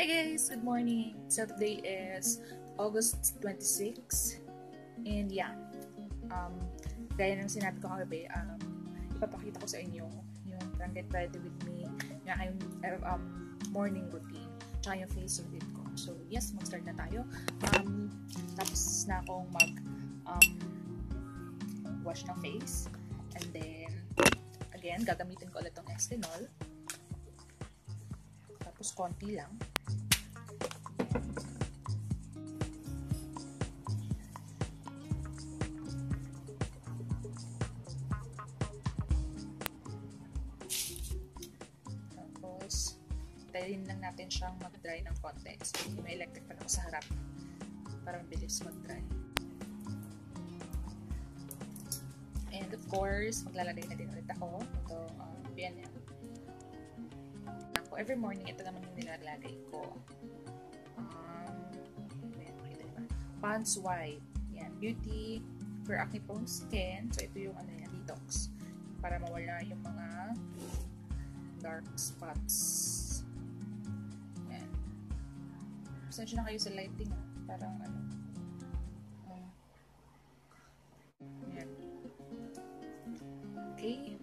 Hey guys, good morning. So today is August 26 and yeah, um, gaya ng sinabi ko kagabi, um, ipapakita ko sa inyo yung Can Get Ready With Me, yung aking um, morning routine, tsaka yung face routine ko. So yes, mag-start na tayo. Um, tapos na akong mag um, wash ng face and then again, gagamitin ko ulit tong Estinol. Tapos konti lang. Tayin lang natin siyang mag-dry ng konti. So, may electric pan ako sa harap para mabilis mag-dry. And of course, maglalagay na din ulit ako. Ito, uh, BNM. Ako, every morning, ito naman yung nilalagay ko. Um? Pants White. Yan, Beauty for acne prone skin. So, ito yung ano yan, detox. Para mawala yung mga dark spots. Pasensya na kayo sa lighting. Parang ano. Um, yan. Okay.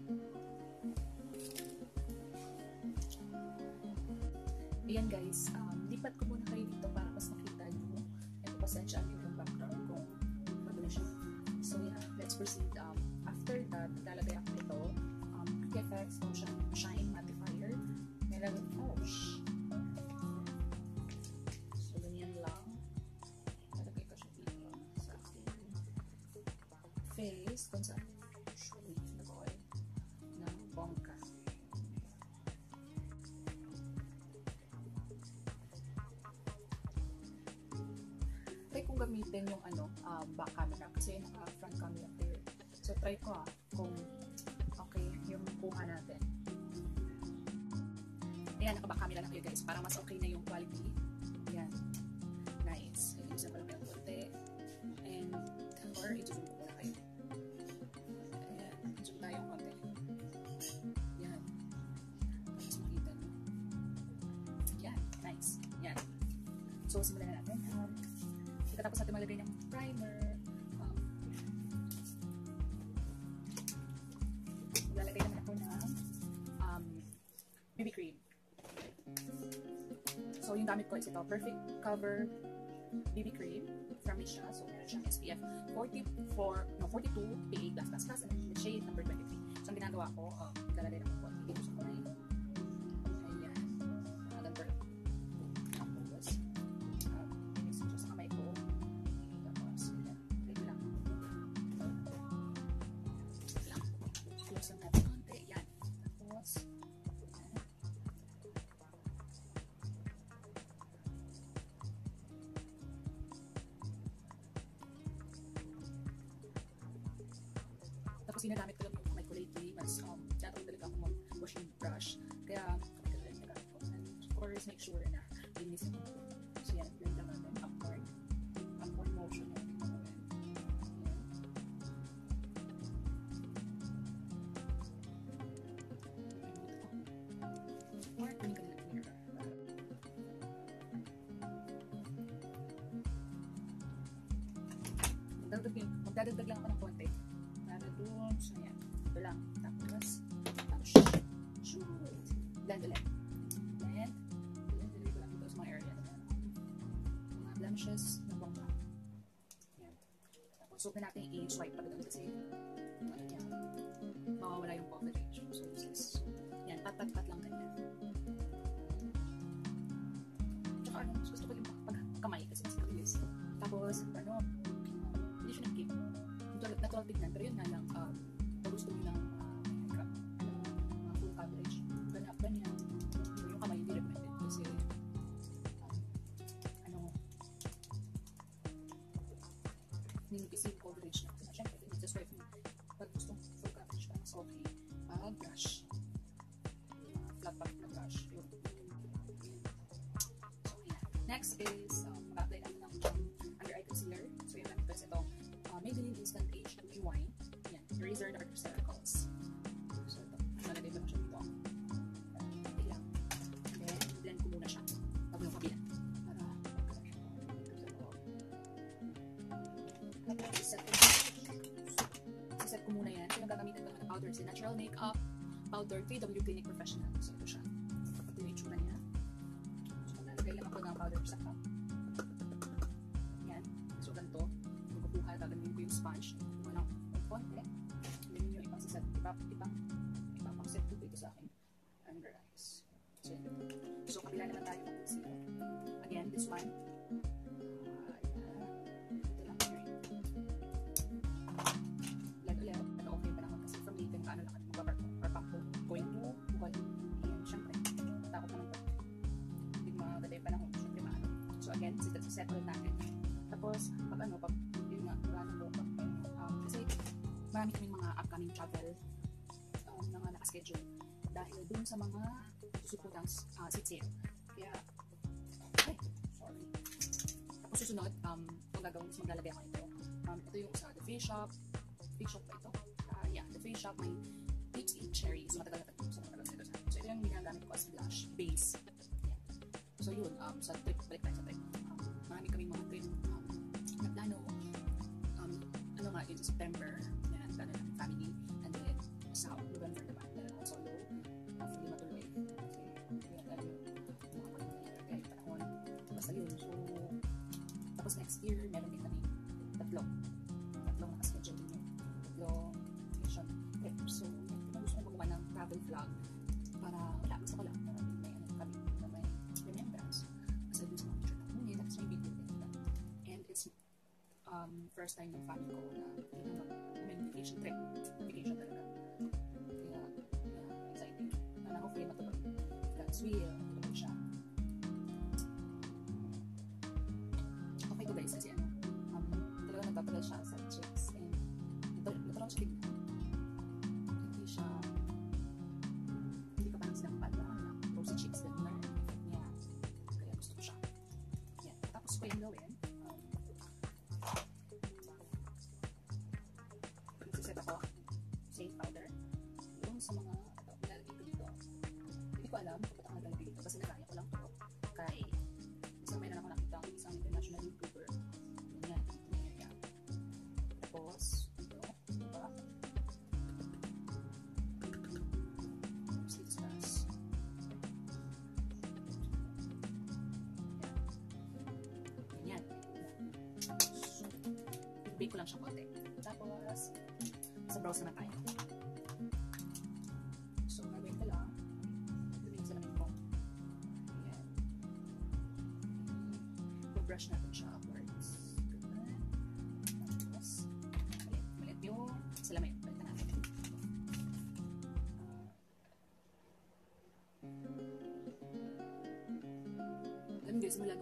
Ayan guys, um, lipat ko muna kayo dito para mas makita nyo. Ito pasensya nyo yung background ko. Magulo siya. So yeah, let's proceed. Um, after that, lalagay ako ito. Um, Effects Motion Shine Mattifier. May lagay, kung saan usually nag-oil ng bongka. Try kong gamitin yung ano, uh, back camera kasi naka front camera there. So try ko ah, kung okay yung kuha natin. Ayan, naka-back camera lang kayo guys para mas okay na yung quality. Ayan. Nice. Isa pa lang yung konti. And, or i-zoom ko na kayo. Nice. Yan. So, simulan na natin. Um, pagkatapos natin maglagay ng primer, um, lalagay naman ako ng um, BB cream. So, yung gamit ko is ito, Perfect Cover BB cream from Misha. So, meron siyang SPF 44, no, 42 PA+++, and shade number 23. So, ang ginagawa ko, um, lalagay ng konti dito sa kamay. Tapos ginagamit ko lang yung kamay ko lately. Mas, um, dati talaga ako mag-wash yung brush. Kaya, kamay ko lang ginagamit ko. And of course, make sure na linisin ko. So yan, yun lang natin. Upward. Upward motion. Magdadagdag, magdadagdag lang ako ng konti. Blend ulit. Blend ulit ko lang dito sa mga area na mga blemishes na bongga. Yan. Tapos, open natin yung age white pag doon kasi ano yan. Mawawala yung coverage. So, this yan. Pat, pat, pat lang ganyan. Tsaka ano, gusto ko yung pag kamay kasi mas mabilis. Tapos, ano, hindi siya nag-keep. Natural tignan, pero yun nga lang, Set ko, set ko muna yan. Pinagagamitan ko ng powder. Natural makeup powder, KW Clinic Professional. So, ito siya. Sit settle natin. Tapos, pag ano, pag yun nga, plano ko, pag, um, kasi marami kaming mga upcoming travel um, na mga nakaschedule dahil dun sa mga susuputang uh, sit sale. Kaya, ay, sorry. Tapos susunod, um, kung gagawin is maglalagay ako ito. Um, ito yung sa The Face Shop. Face Shop ba ito? Ah, yeah, The Face Shop may Peach and Cherries. Matagal na. So, matagal na ito. So, ito yung ginagamit ko as blush base. Yeah. So, yun. Um, sa trip, balik tayo sa trip. Marami kaming mga trip um, na plano. Um, ano nga, yun sa September. Yan, plano ng family. And then, sa November naman, ako solo. Uh, hindi matuloy. Kasi, yun, pangyayari. Kaya yung panahon. Basta yun. So, tapos next year, meron din kami tatlo. Tatlong nakaschedule din yun. Tatlong vacation trip. So, gusto kong gumawa ng travel vlog um, first time ng family ko na yun ang mag vacation trip. Vacation talaga. Kaya, yeah, exciting. Sana hopefully matulog. God's will, matulog siya. Okay to guys, kasi ano, um, talaga nagtatagal siya sa chicks and natural siya tignan. Hindi siya, hindi ka parang sinampal na rosy cheeks din na effect niya. I-bake ko lang siya konti. Tapos, sa browse naman tayo. So, gagawin ko lang. Gagawin sa lamin ko. Ayan. brush natin siya upwards. Ganun. Tapos, malit, malit yung salamin. Balikan natin. Alam guys, simula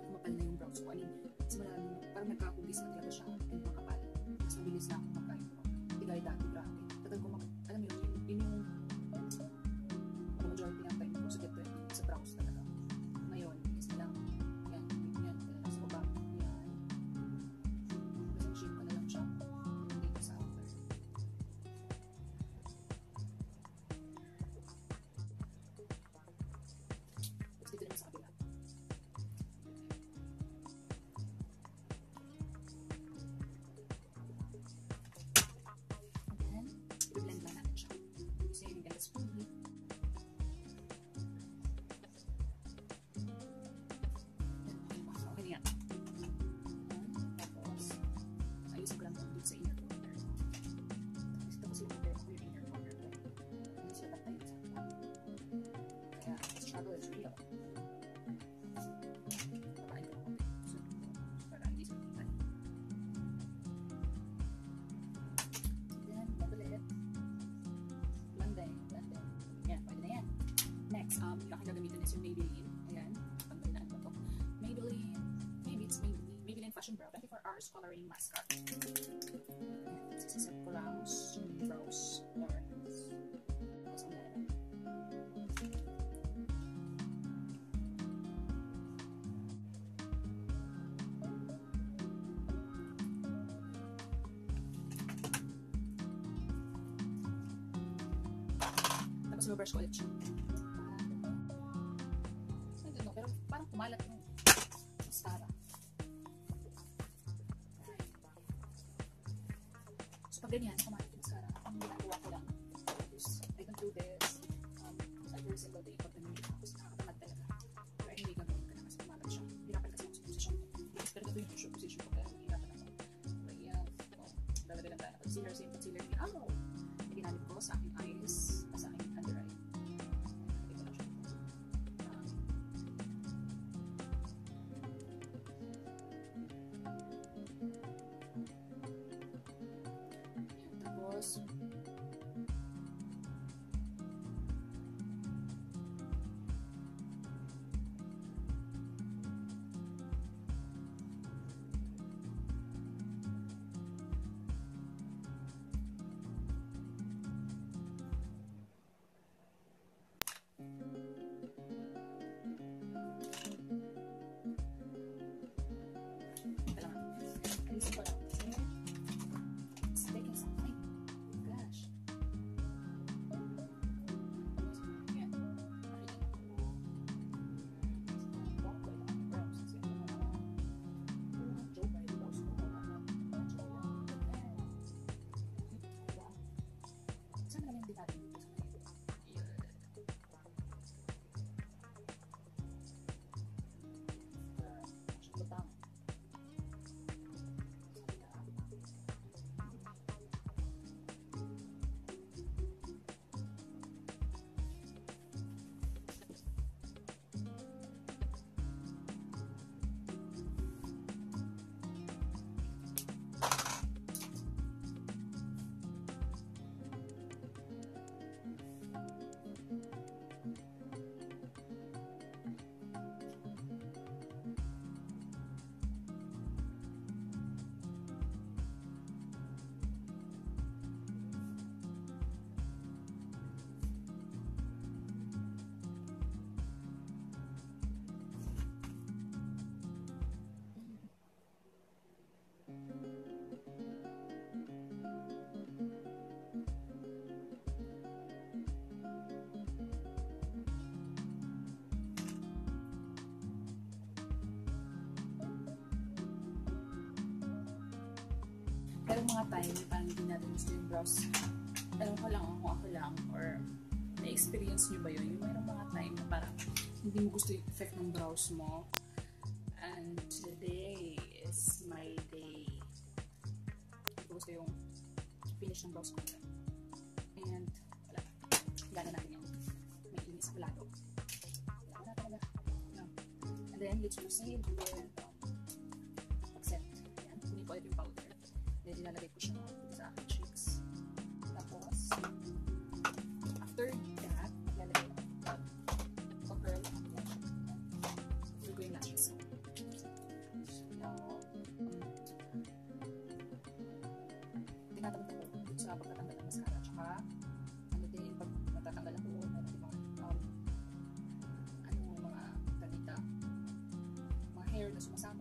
Next, um, yung aking gagamitin is yung Maybelline. Ayan, pagdalaan ko to. Maybelline, maybe it's Maybelline, Maybelline Fashion Brow 24 Hours Coloring Mascara. Sisiset ko lang brows lines. Tapos, ang lalabas. Tapos, mabrush ko ulit siya. pag ganyan, kumain ko mascara. Ang ginagawa ko lang, is, I don't do this um, every single day pag nangyayari ako sa nakakapagod talaga. Pero anyway, gagawin ko na kasi tumagal siya. Pinapal kasi ako sa position. Yes, pero ito yung usual position ko kaya nahihirapan ako. But yeah, well, lalagay lang tayo ng concealer, same Yan, Pero mga time, parang hindi natin gusto yung brows. Alam ko lang kung ako lang or na-experience nyo ba yun? Yung mayroong mga time na parang hindi mo gusto yung effect ng brows mo. And today is my day. Hindi ko gusto yung finish ng brows ko. And wala. Gana natin yung may inis wala to. Wala talaga. No. And then, let's proceed with sa pagtatanggal ng mascara. Tsaka, ano din, pag matatanggal ako, ano yung mga, um, ano, mga talita, mga hair na sumasama.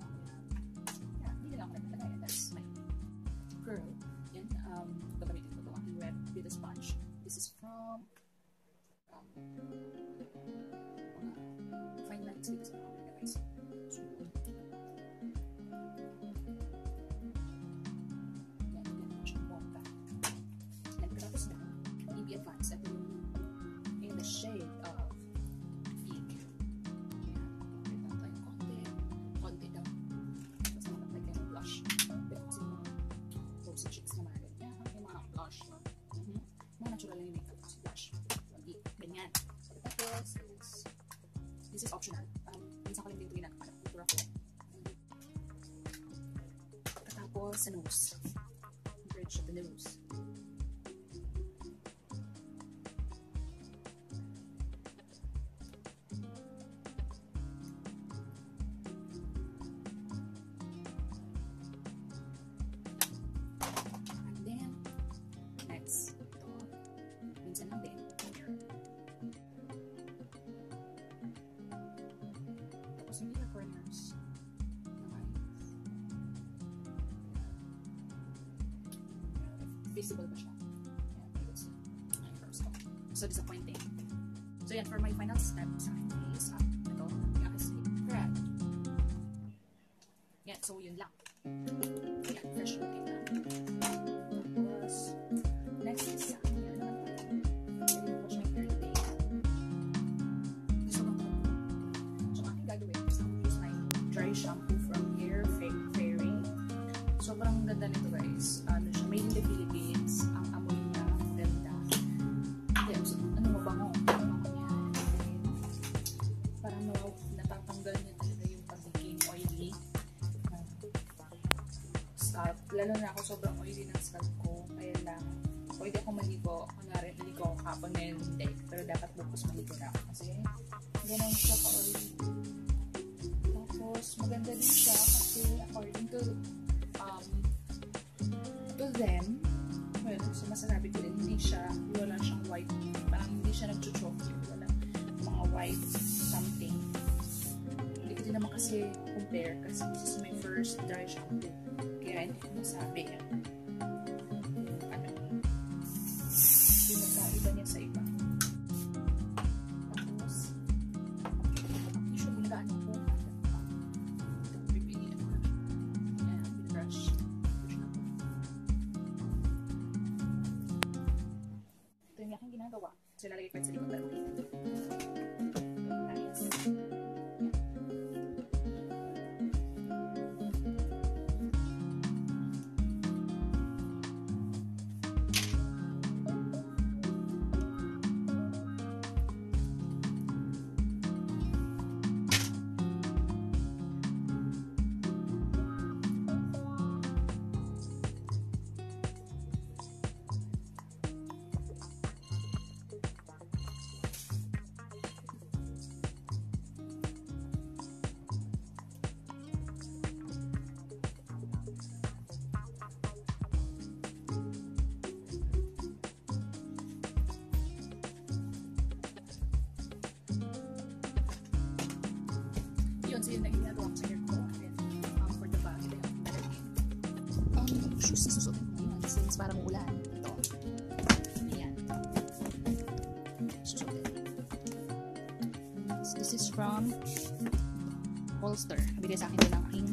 Tapos, sa nose. Bridge of the nose. Visible ba siya? Ayan, ayos. Ay, first ko. So, disappointing. So, yan, for my final step sa akin is, ah, ito, sleep thread. Yan, so, yun lang. Yan, fresh looking na. Tapos, next is sa akin yan naman pala. Hindi ko siya hair today. Gusto ko ito. So, ang aking gagawin is I'm use my dry shampoo lalo na ako sobrang oily ng scalp ko. Kaya lang, pwede ako maligo. Kunwari, maligo ako kapon ngayon hindi. Pero dapat bukas maligo na ako kasi ganun siya ka-oily. Tapos, maganda din siya kasi according to um, to them, well, so masasabi ko din, hindi siya, wala siyang white, parang hindi siya nag-chocolate, wala mga white something. Hindi ko din naman kasi compare kasi this is my first dry shampoo. Hindi ko masabi ano, yung magkaiba niya sa iba. Tapos, usually nag-ano ko, pipiliin ko na. Ayan, po. Ito yung aking ginagawa. So, lalagay ko sa likod shoes na susuotin ko yun since parang ulan. Ito. Ayan. Susuotin. So, this is from Holster. Nabili sa akin ito ng aking